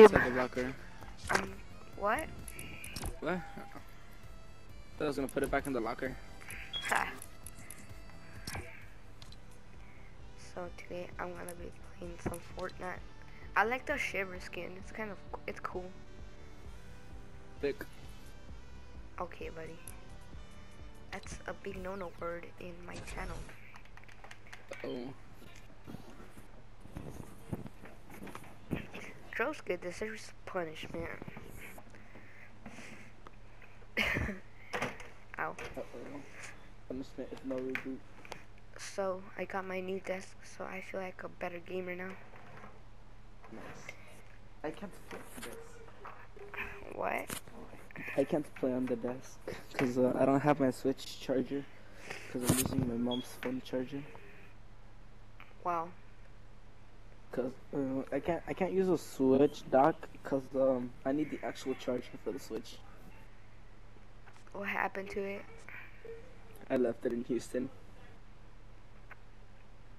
Okay, inside but- the locker. Um, what? What? I was gonna put it back in the locker. Ha. So today I'm gonna be playing some Fortnite. I like the Shiver skin. It's kind of it's cool. Thick. Okay, buddy. That's a big no-no word in my channel. Oh. Joe's good. This is punishment. Ow. Punishment is no reboot. So I got my new desk, so I feel like a better gamer now. Nice. I can't play on this. What? I can't play on the desk because uh, I don't have my Switch charger because I'm using my mom's phone charger. Wow. Cause uh, I can't I can't use a Switch dock because um I need the actual charger for the Switch. What happened to it? I left it in Houston.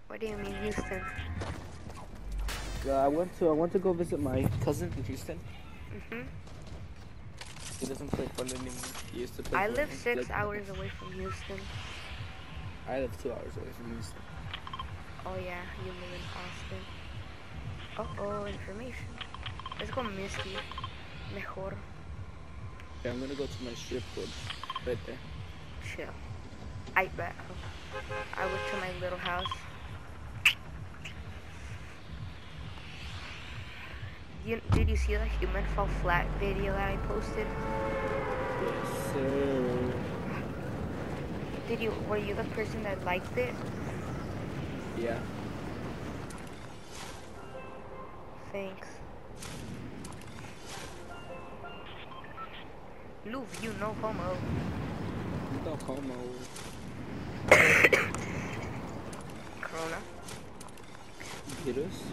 What do you mean, Houston? Uh, I went to I went to go visit my cousin in Houston. Mhm. He doesn't play Fortnite anymore. He used to play. I live six Like, hours away from Houston. I live two hours away from Houston. Oh yeah, you live in Austin. Uh oh, information. Let's go Misty. Mejor. Yeah, I'm gonna go to my strip club right there. Chill. I bet. I went to my little house. You, did you see the human fall flat video that I posted? Yes, sir. Did you were you the person that liked it? Yeah. Thanks. Luv, you no homo. No homo. Corona. Virus.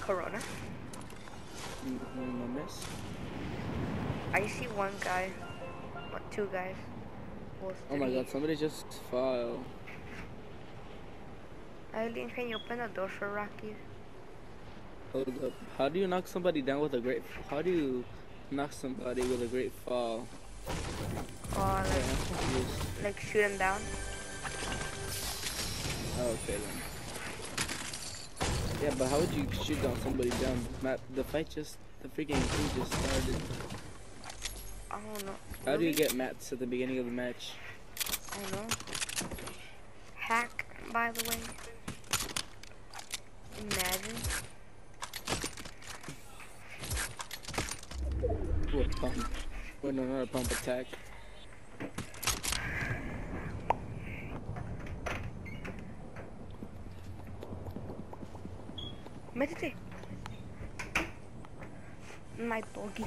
Corona. Mames. I see one guy. Two guys. Oh my god, somebody just fell. Eileen, can you open the door for Rocky? Hold up. How do you knock somebody down with a great? How do you knock somebody with a great fall? Okay, like, like shoot him down? Oh, okay then. Yeah, but how would you shoot down somebody down? Matt, the fight just, the freaking thing just started. I don't know. How do you get mats at the beginning of the match? I don't know. Hack, by the way. Imagine. What pump? No, not pump attack. Métete. My doggy.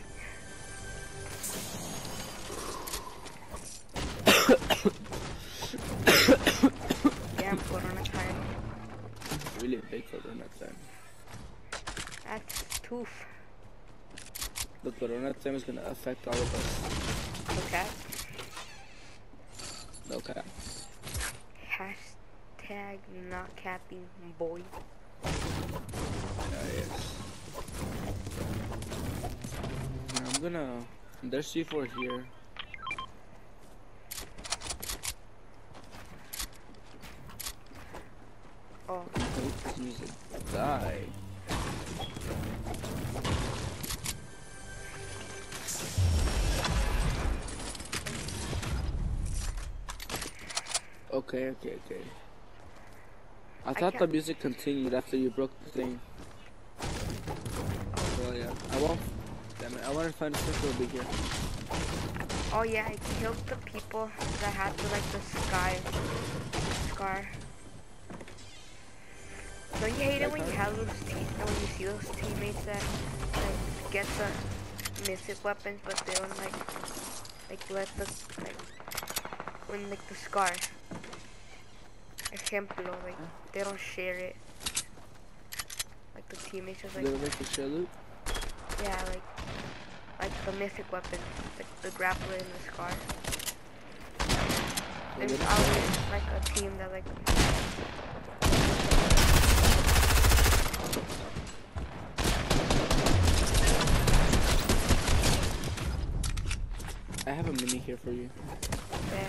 Damn, Corona time. Really big for Corona time. That's tooth. The Corona is gonna affect all of us. Okay. No cap. Hashtag not capping boy. Yes. I'm gonna. There's C4 here. Oh, I use it. Die. Okay, okay, okay. I thought the music continued after you broke the thing. Well, yeah. I won't. Damn it. I want to find a circle over here. oh yeah, I killed the people that had the like the Skye scar. Don't you hate it when you have those te- when you see those teammates that like get the mythic weapons, but they don't like like let the like when like the scar ejemplo, like they don't share it. Like the teammates just like they don't make share loot? Yeah, like like the mythic weapon, like the grappler and the scar. There's always like a team that like I have a mini here for you. Okay.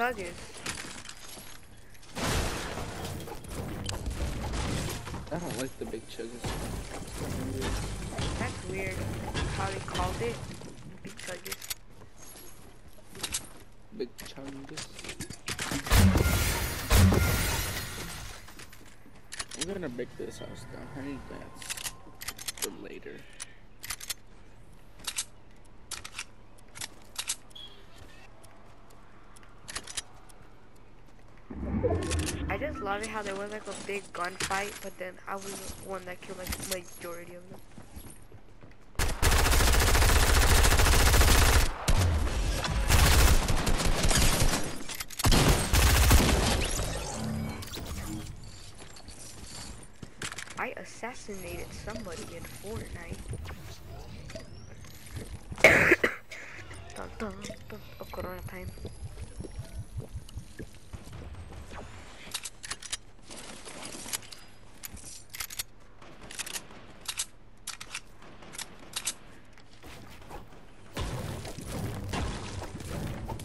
I don't like the big chuggers. That's weird. How they called it. Big chugges. Big chuggers. I'm gonna break this house down. I need that for later. I just love it how there was like a big gunfight, but then I was the one that killed like majority of them. I assassinated somebody in Fortnite. dun, dun, dun. Oh, Corona time.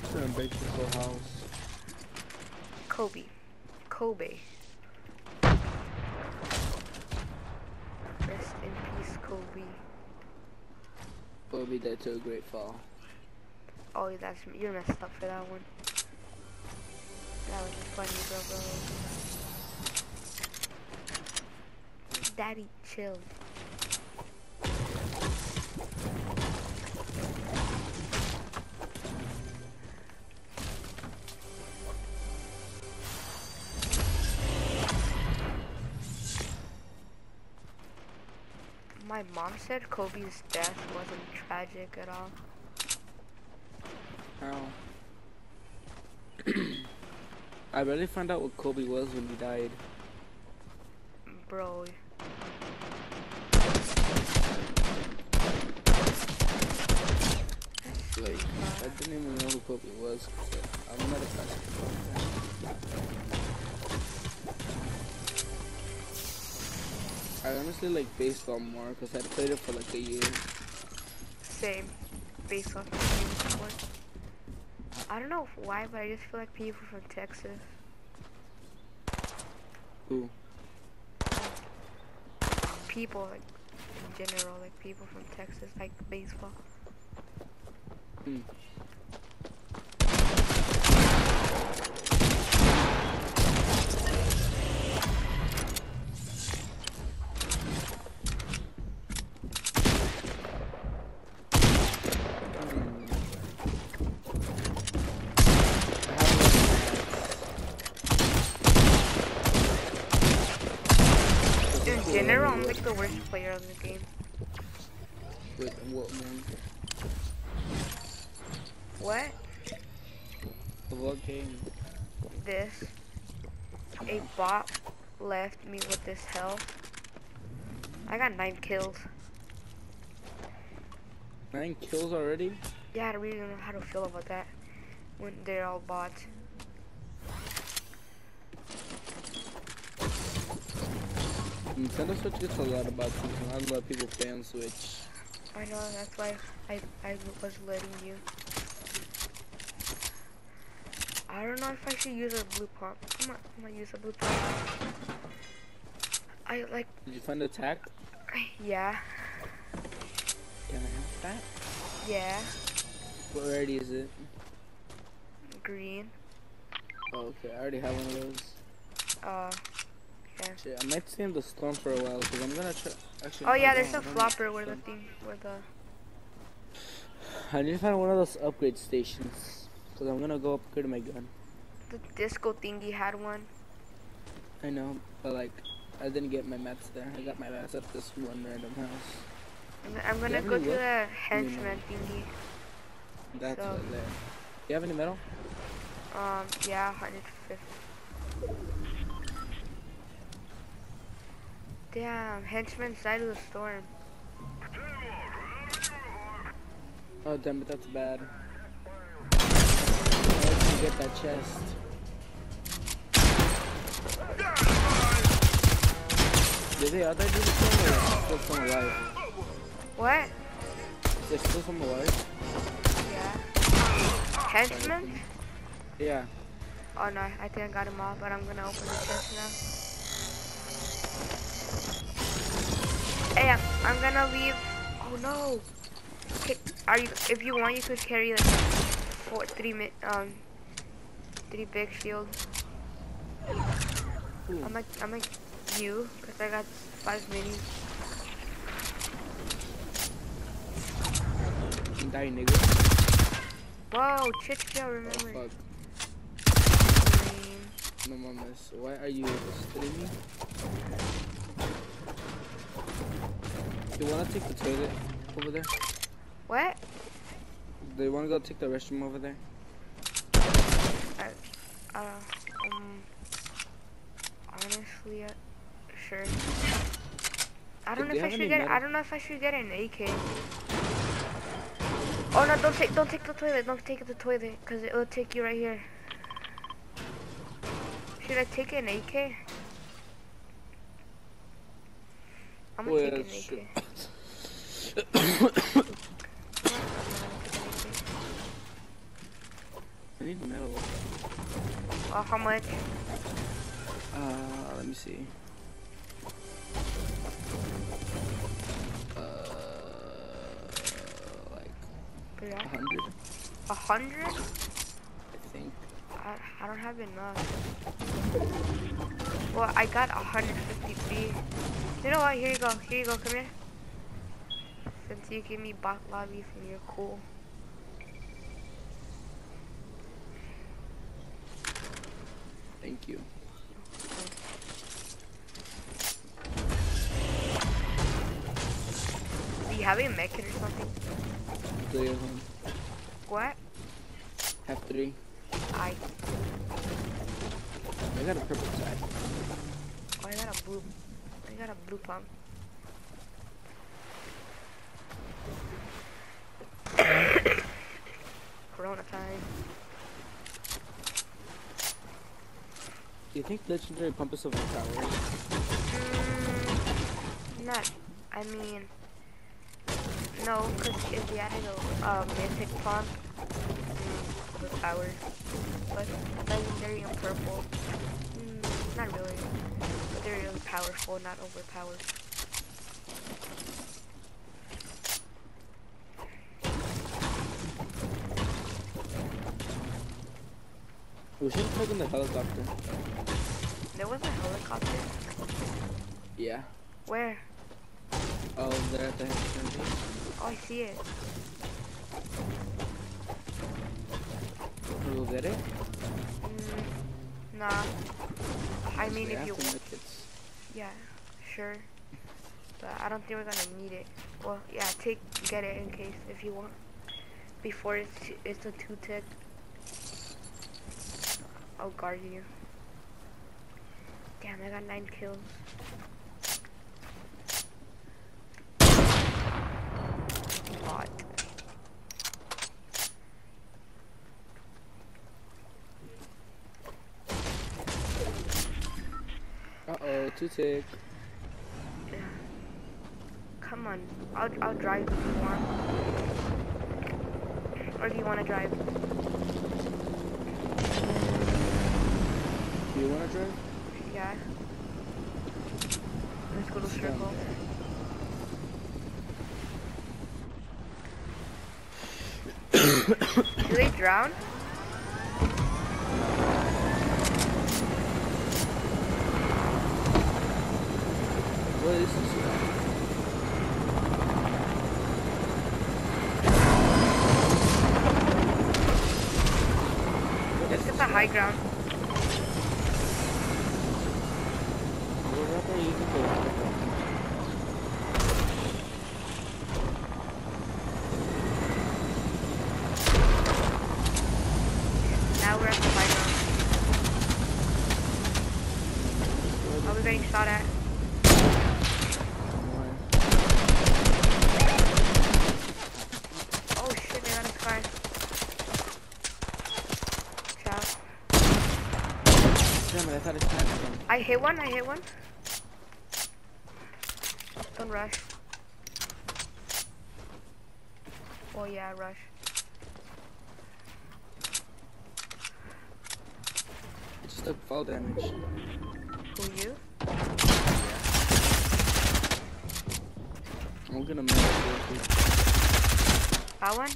Just gonna break this whole house. Kobe. Kobe. Rest in peace, Kobe. Will be dead to a great fall. Oh, that's you're messed up for that one. That was funny, bro, bro. Daddy, chill. My mom said Kobe's death wasn't tragic at all. How? Oh. I barely found out what Kobe was when he died. Bro, Like, I didn't even know who Kobe was. I'm not a basketball I honestly like baseball more because I played it for like a year. same. Baseball sport. I don't know why, but I just feel like people from Texas. Who? People, like, in general, like people from Texas, like baseball. Hmm. I haven't In general, I'm like the worst player on the game. With what man? What? What game? This. A bot left me with this health. I got nine kills. Nine kills already? Yeah, I really don't know how to feel about that when they're all bots. Nintendo Switch gets a lot about things. and Not a lot of people play on Switch. I know, that's why I, I was letting you. I don't know if I should use a blue pump. I'm gonna, I'm gonna use a blue pump. I like, Did you find a attack? yeah, Can I have that? yeah, What rarity is it? green, Oh, okay, I already have one of those. uh, Shit, I might stay in the storm for a while because I'm gonna try. Actually, Oh yeah, there's a flopper where the thing, where the, I need to find one of those upgrade stations. Cause I'm gonna go upgrade my gun. The disco thingy had one. I know, but like, I didn't get my mats there. I got my mats at this one random house. I'm- I'm gonna go to the henchman thingy. That's So- what there. You have any metal? Um, yeah, 150. Damn, henchman side of the storm. Oh damn it, that's bad. I can get that chest. Did they other do the thing or is still some alive? What? Is there still some alive? Yeah. Henchman? Yeah. Oh no, I think I got him off, but I'm gonna open the chest now. Hey, I'm, gonna leave. Oh no. Okay, Are you? If you want, you could carry like four, three mi um, three big shields. I'm like, I'm like you, cause I got five minis. Die nigga. Whoa, chit Oh, remember? fuck. Lame. No mames. Why are you streaming? Do you wanna take the toilet over there? What? Do you wanna go take the restroom over there? Uh, um, honestly, uh, sure. I don't Do know if I should get. I don't know if I should get an AK. Oh no! Don't take. Don't take the toilet. Don't take the toilet, cause it will take you right here. Should I take an AK? I'm gonna take an AK. I'm gonna- I'm gonna take an I need metal. Oh, how much? Uh, let me see. Uh, like Yeah. a hundred, A hundred? I. I, don't have enough. Well, I got 153. You know what? Here you go. Here you go. Come here. Since you gave me bot lobbies and you're cool. Thank you. Do you have a mech or something? Three of them. What? Have three. I. I got a purple side. Oh, I got a blue. I got a blue pump. Corona time. Do you think legendary pump is overpowered? Mm, not. I mean, no, because if we added a uh, mythic pump, power, but legendary and purple, mm, not really. They're really powerful, not overpowered. We should have taken the helicopter. There was a helicopter. Yeah. Where? Oh, they're at the helicopter. Oh, I see it. We'll it. Mm, nah. I mean, if you want, yeah, sure. But I don't think we're gonna need it. Well, yeah, take get it in case if you want. Before it's it's a two tick. I'll guard you. Damn, I got nine kills. Bot. Two tick. Come on, I'll I'll drive if you want. Or do you want to drive? Do you wanna drive? Yeah. Let's go to circle. Do they drown? What is this? high ground. We're right there, you can go right there. Now we're at the high ground. Oh, we're getting shot at. Oh shit, they got a scar. Ciao. Damn it, I thought it tagged him. I hit one, I hit one. Don't rush. Oh yeah, rush. It just took fall damage. Who you? I'm gonna move real quick. That one?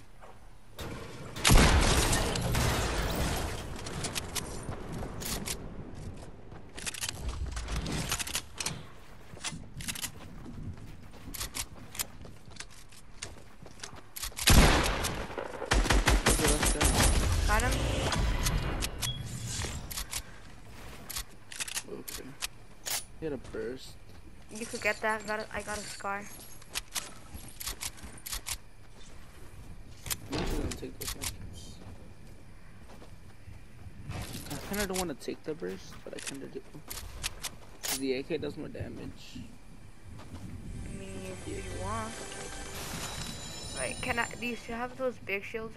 Okay, let's go. Got him? Okay. Hit a burst. You could get that. Got a, I got a scar. I'm actually gonna take those medkits. I kinda don't wanna take the burst, but I kinda do. the AK does more damage. I mean, if you want. Like, can I? Do you still have those big shields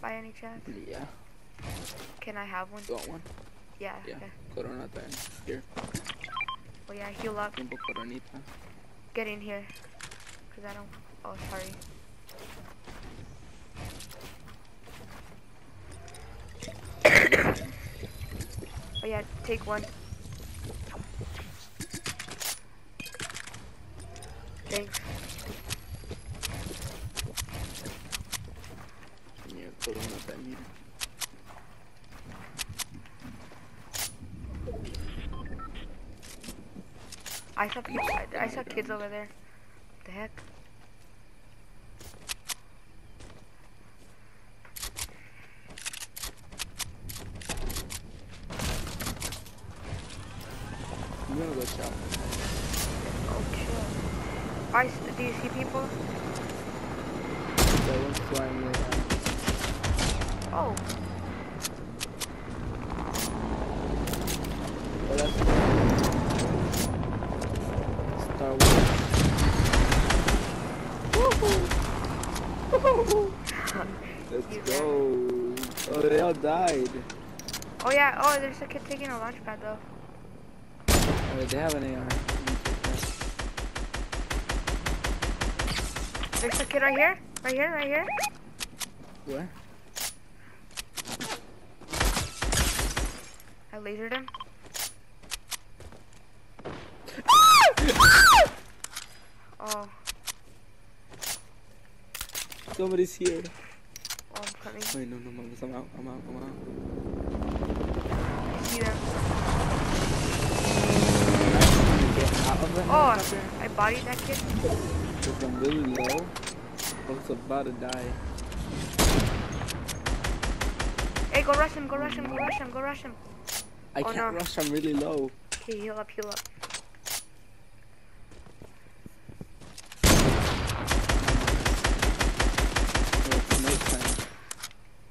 by any chance? Yeah. Can I have one? You want one? Yeah. Yeah. okay. Corona then. Here. Oh yeah, heal up. Get in here. Cause I don't. Oh, sorry. oh yeah, take one. Thanks. Yeah, corona then here. I saw kids over there. What the heck? I'm gonna go shop. Oh chill. I s- do you see people? That one's flying around. Oh, Oh, that's Star Wars. Let's go. Oh, they all died. oh yeah. Oh, there's a kid taking a launch pad though. Oh, they have an AR. There's a kid right here. Right here. Right here. Where? I lasered him. Ah! Ah! Oh, Somebody's here. oh, I'm coming. Wait, no, no, mamas. I'm out. I'm out. I'm out. I see them. Get out of the Oh. I bodied that kid. Because I'm really low. I was about to die. Hey, go rush him. Go rush him. Go rush him. Go rush him. I Oh, can't no. rush. I'm really low. Okay, heal up. Heal up. Oh, it's nighttime.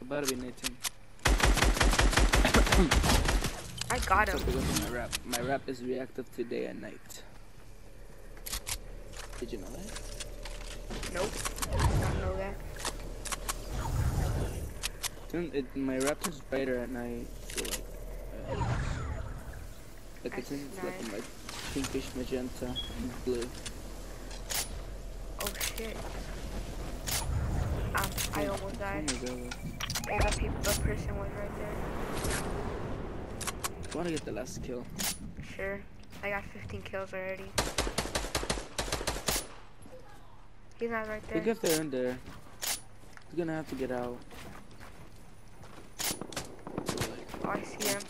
It better be nighttime. I got him. My wrap. My wrap is reactive today and night. Did you know that? Nope. Don't know that. Dude, it, my wrap is brighter at night. So like, uh, like it's, in, like nice. like pinkish magenta and blue. Oh shit. Um, I almost died. Hey, the, people, the person was right there. I wanna get the last kill. Sure. I got 15 kills already. He's not right there. think if they're in there, he's gonna have to get out. Oh, I see him.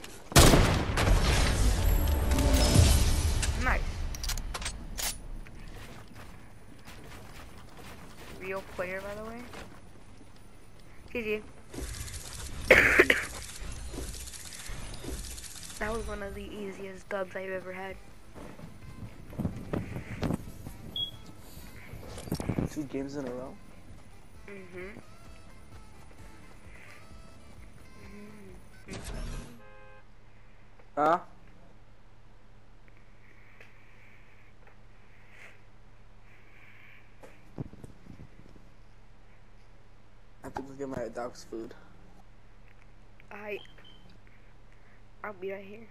Nice. Real player, by the way. GG. was one of the easiest dubs I've ever had. Two games in a row. Mm-hmm. Huh? I have to go get my food. I. I'll be right here.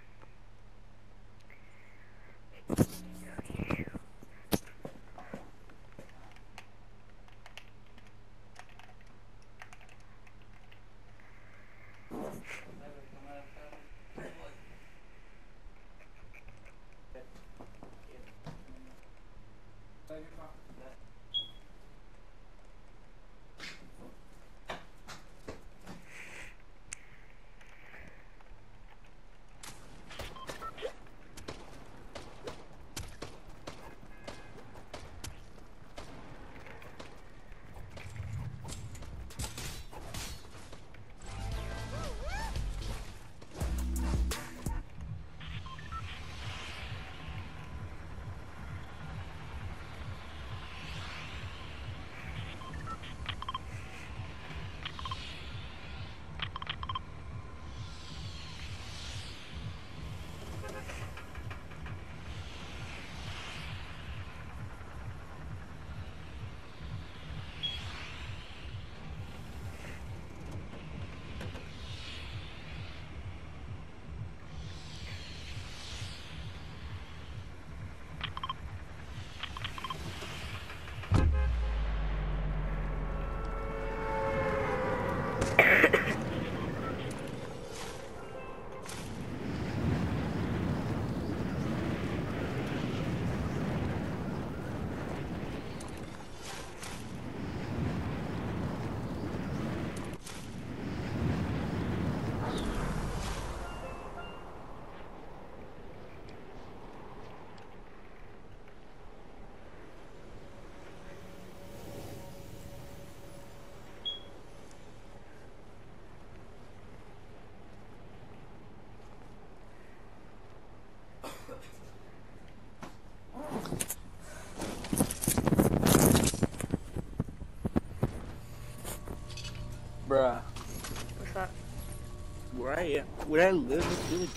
Where I live is really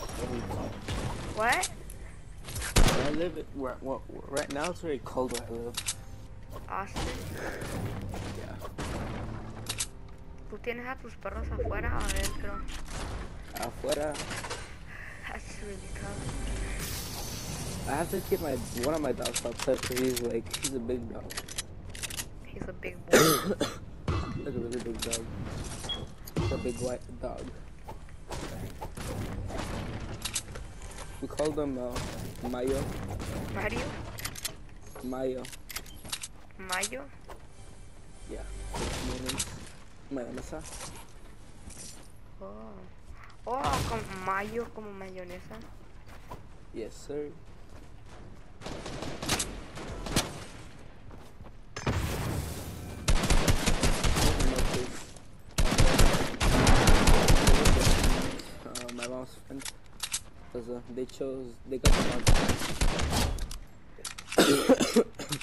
cold. What? Where I live, it, where, where, right now it's very cold where I live. Austin. Yeah. ¿Tú tienes a tus perros afuera o adentro? Afuera, That's really tough. I have to keep my one of my dogs outside because he's like he's a big dog, He's a big boy. like a really big dog. He's a big white dog. We call them uh, Mayo, Mario? Mayo. Mayo? Yeah. Mayonnaise. Mayonesa. Oh. Oh, con mayo como mayonesa. Yes, sir. Uh, my mom's friend, cause uh, they chose, they got the.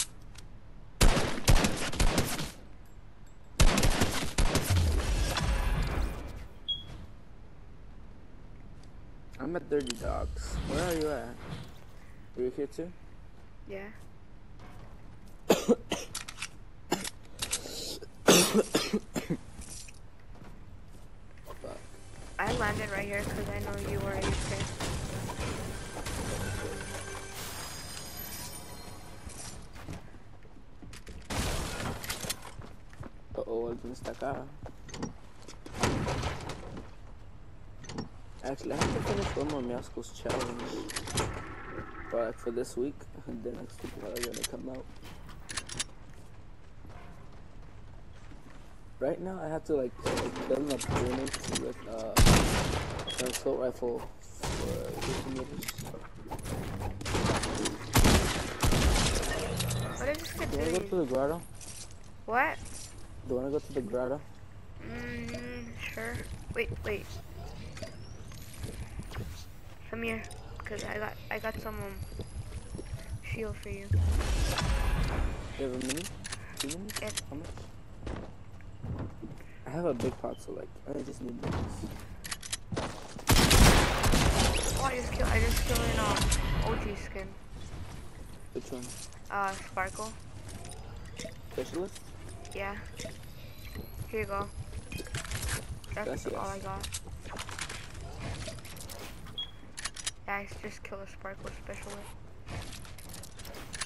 I'm at Dirty Docks. Where are you at? Are you here too? Yeah. more Meowscles' challenge. But for this week, and then next week are gonna come out. Right now, I have to like, like kill an opponent with uh, an assault rifle for 50 meters. What is this Do you wanna go to the grotto? What? Do you wanna go to the grotto? Mm, sure. Wait, wait. Come here, cause I got I got some um, shield for you. You have a mini? Two minis? Yes. How much? I have a big pot, so like, I just need this. Oh, I just killed I just killed an um OG skin. Which one? Uh, Sparkle. Specialist? Yeah. Here you go. That's Gracias. all I got. Yeah, I just killed a Sparkle specialist.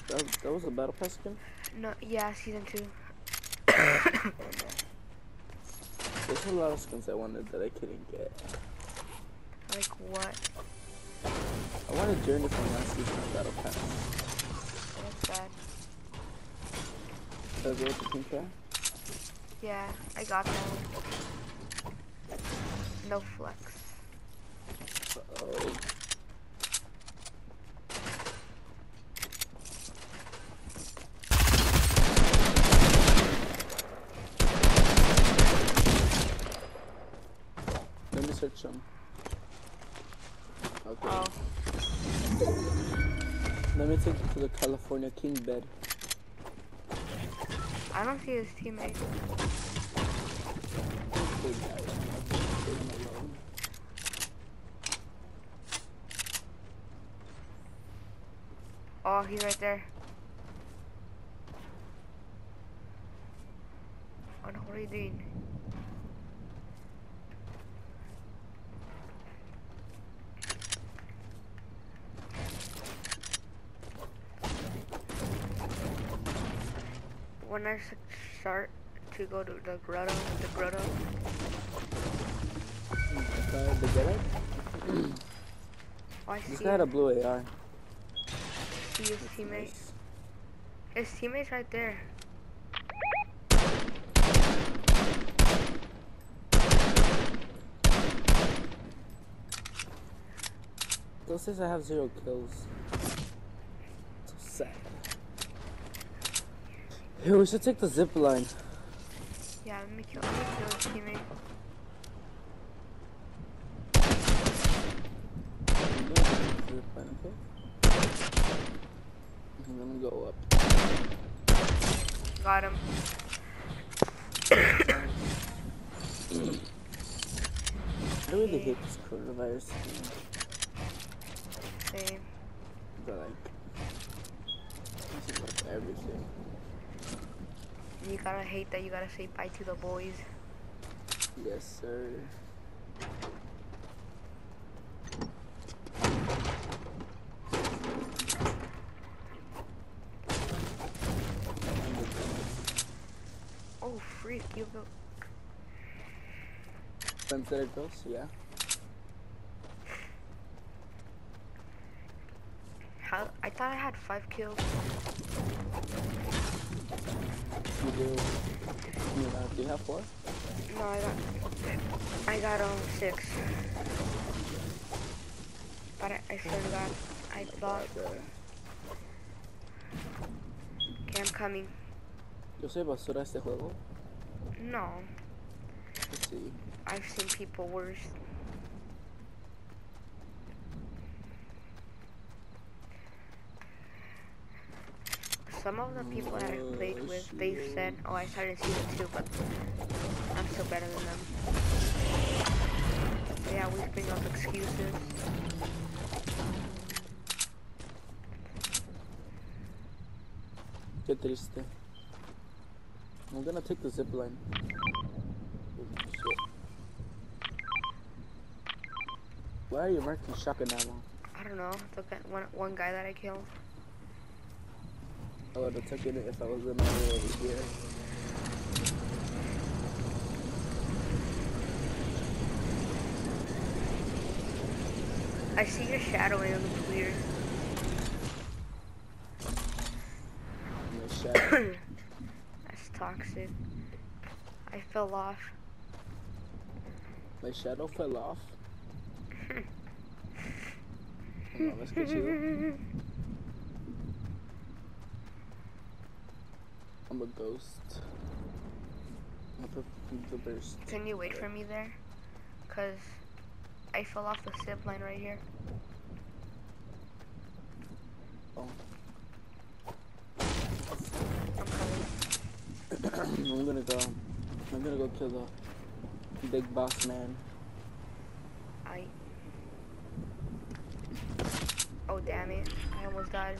That, that was a battle pass skin? No, yeah, season two. There's a lot of skins I wanted that I couldn't get. like what? I wanted Journey from last season's battle pass. That's bad. Does it with the pink hair? Yeah, I got that one. No flex. Uh-oh. Let me search some. Okay. Oh, Let me take you to the California King bed. I don't see his teammate. Big guy. Leave him alone. Oh, he's right there. Oh no, what are you doing? When I start to go to the grotto, the grotto, Uh, the Jedi? oh, I This see, guy had a blue AR. see his teammate. His teammate's right there. Those says I have zero kills. So sad. Here, we should take the zip line. Yeah, let me kill, let me kill his teammate. Zip line, okay? And then we go up. Got him. I really hate this coronavirus thing. Same. But like, this is like everything. You gotta hate that you gotta say bye to the boys. Yes, sir. Oh, freak, you go. Sunset Ghost, yeah. How? I thought I had five kills. You do. You know, do you have four? No, I got. I got um six. But I, I to God, I thought. Okay. Okay, I'm coming. Yo soy basura este juego. No, Let's see. I've seen people worse. Some of the people that I've played with, they've said, oh, I started season two, but I'm still better than them. They always bring up excuses. Qué triste. I'm gonna take the zip line. Why are you marking shotgun ammo? I don't know, the guy, one, one guy that I killed. I would have taken it if I was in my way over here. I see your shadow in the clear. My shadow. That's toxic. I fell off. My shadow fell off. On, let's get you. I'm a ghost. I'm the burst. Can you wait for me there? Cause I fell off the zip line right here. Oh. I'm coming. I'm gonna go. I'm gonna go kill the big boss man. I. Oh damn it! I almost died.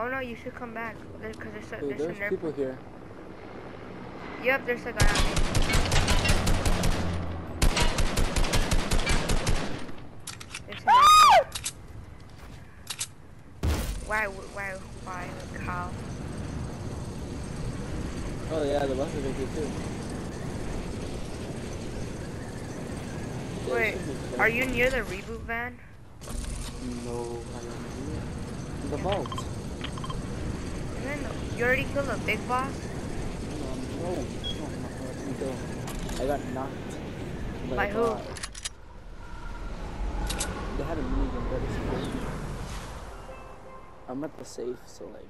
Oh no, you should come back. Cause there's a, Dude, there's there's people here. Yep, there's a guy on me. There's a nerf. Why? Why? Why? How? Oh yeah, the bus is in here too. Wait, are you near the reboot van? No, I am. The vault. You already killed a big boss. No, no, no, no, let me go. I got knocked. By a who? They had a minigun, but it's crazy. I'm at the safe, so like.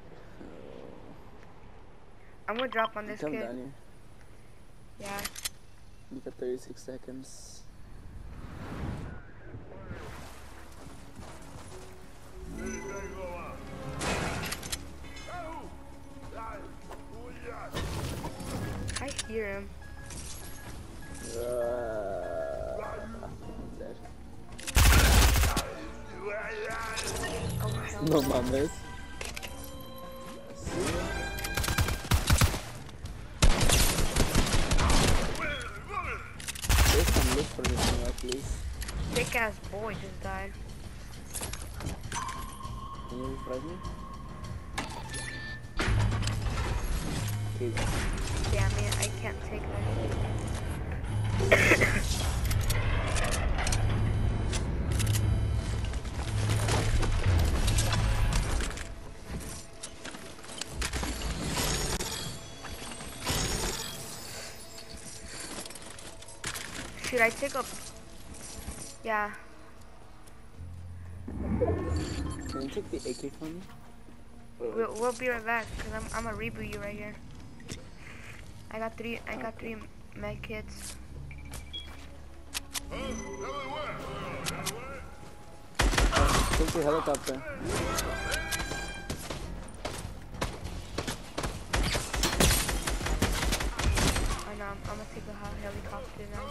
I'm gonna drop on Uh, this come kid. down here. Yeah. You got 36 seconds. Hear him. Oh. No mames. There's some loot for this thing at least. Ass boy just died. Can you revive me? Okay. Damn it, I can't take that. Should I take a... Yeah. Can you take the AK for me? We'll, we'll be right back, cause I'm I'm gonna reboot you right here. I got three I got three med kits. Take the helicopter. I oh, know I'm, I'm gonna take a hel- helicopter now.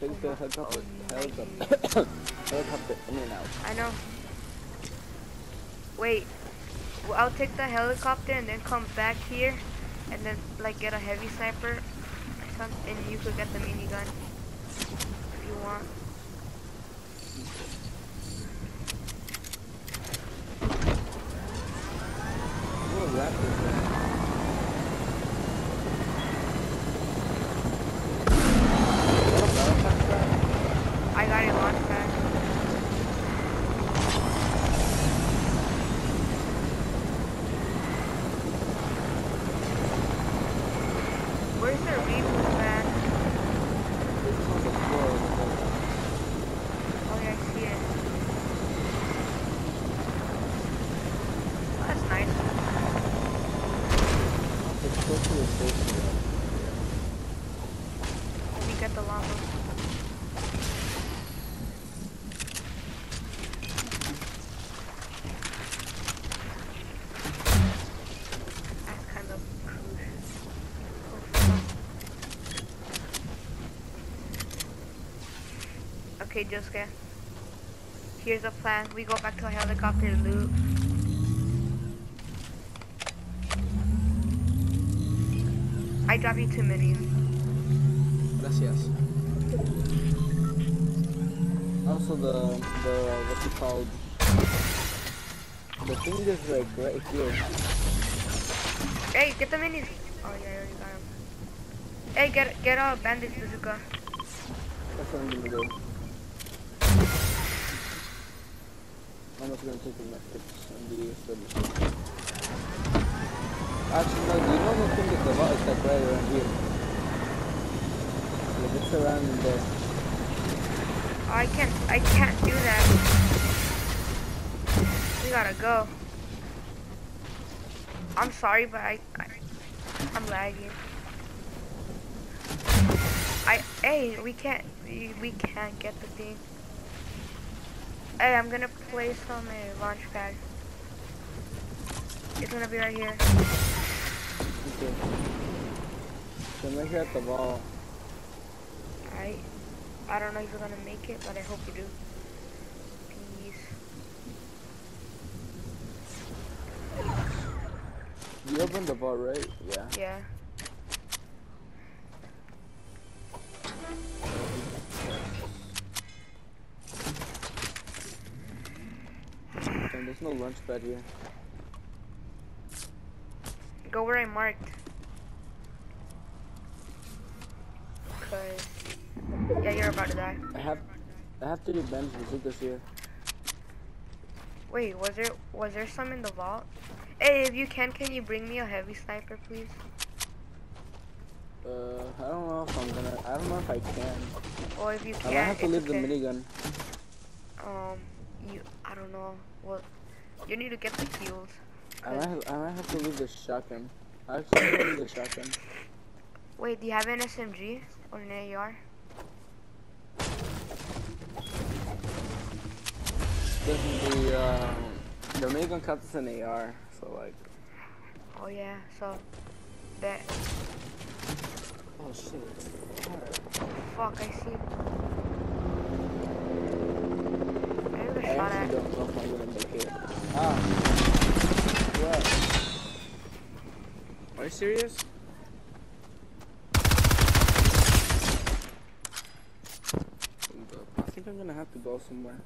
Take the helicopter. Helicopter. helicopter in and out. I know. Wait. I'll take the helicopter and then come back here, and then like get a heavy sniper, and you could get the minigun if you want. What was that? I got a launch pad. Where's the reboot van? It's on the floor. Oh yeah, I see it. Oh, that's nice. It's close to the station. Let me get the llama. That's kind of crucial. Okay, Josuke. Here's a plan. We go back to a helicopter loop. I drop you two million. Gracias. Also the the what's it called? The thing is like right here. Hey, get the minis. Oh yeah, I already got him. Hey, get get a bandage bazooka. That's what I'm gonna do. I'm also gonna take the medkits and the establishment. Actually, no, do the thing is the vault is like right around here? Like it's around there. I can't I can't do that. We gotta go. I'm sorry, but I, I I'm lagging. I hey, we can't we, we can't get the thing. Hey, I'm gonna place on uh, a launch pad. It's gonna be right here. Okay. So make sure at the ball. Alright. I don't know if you're gonna make it, but I hope you do. Peace. You opened the ball, right? Yeah. Yeah. And there's no launch pad here. Go where I marked. Cause yeah, you're about to die. I have, I have three bandage bazookas here. Wait, was there was there some in the vault? Hey, if you can, can you bring me a heavy sniper, please? Uh, I don't know if I'm gonna. I don't know if I can. Or if you can, I have to leave okay. the minigun. Um, you, I don't know. what. you need to get the heals. I might, have, I might have to leave the shotgun. I actually I'm gonna leave the shotgun. Wait, do you have an SMG or an AR? The, the, um, the minigun counts as an AR, so like. Oh yeah, so that. Oh shit. Fuck, I see. I was I shot Ah. Are you serious? I think I'm gonna have to go somewhere.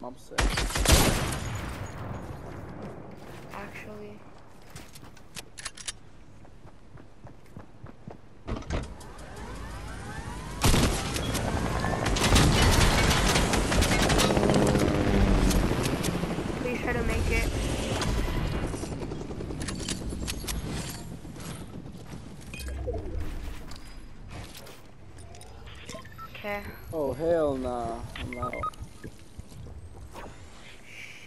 Mom said. Actually, please try to make it. Okay. Oh hell nah. I'm out.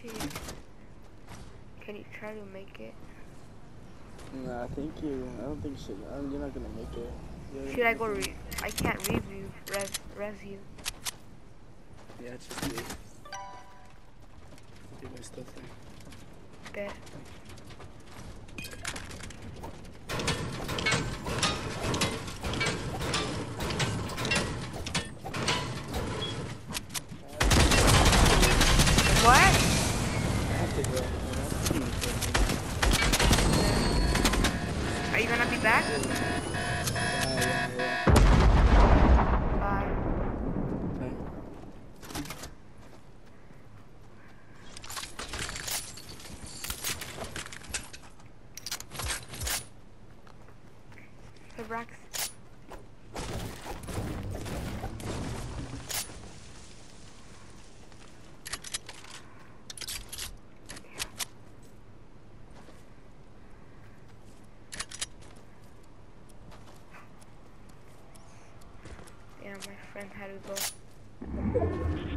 Shit. Can you try to make it? Nah, thank you. I don't think shit. I'm, you're not gonna make it. You're- Should I go re- I can't review, res, res you. Yeah, it's just leave. Leave my stuff there. Bet. friend had to go.